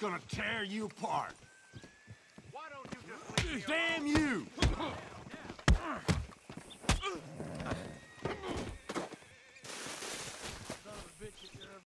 gonna tear you apart. Why don't you just leave Damn you!